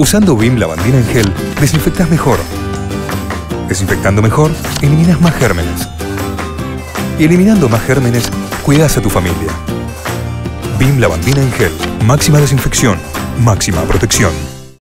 Usando BIM lavandina en gel, desinfectas mejor. Desinfectando mejor, eliminas más gérmenes. Y eliminando más gérmenes, cuidas a tu familia. BIM lavandina en gel. Máxima desinfección. Máxima protección.